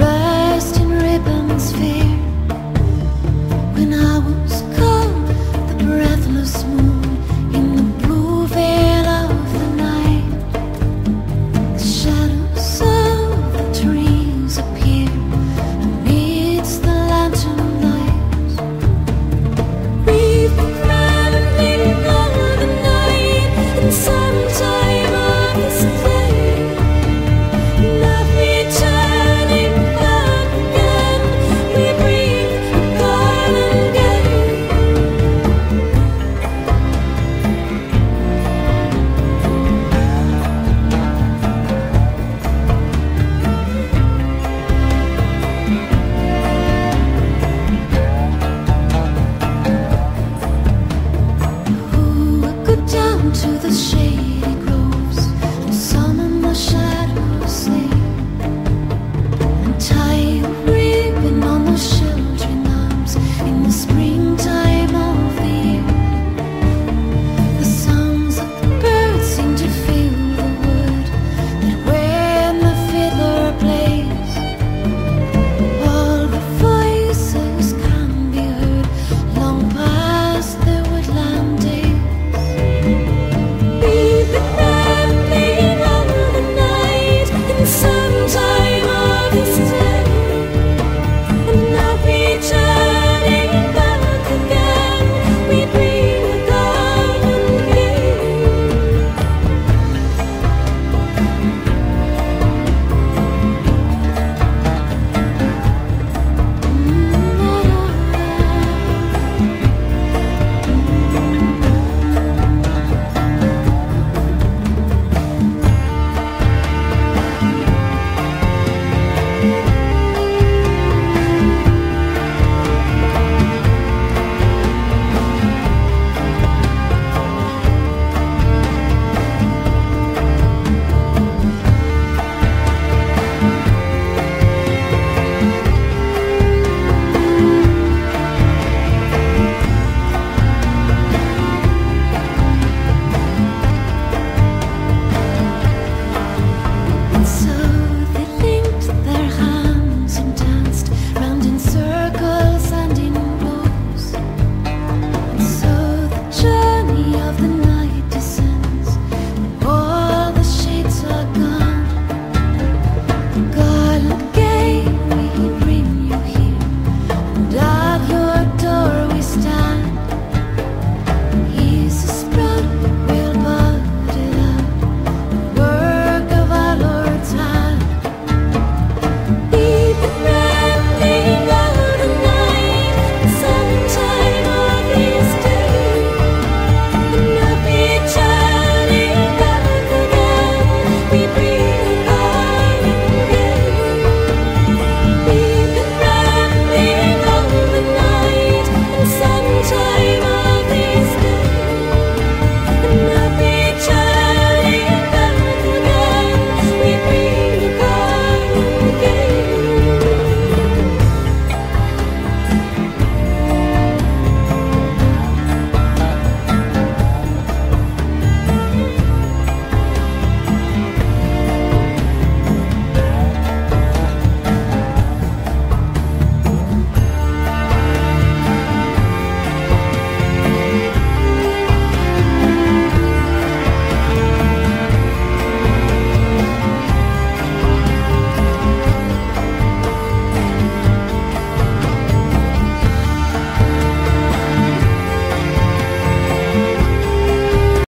try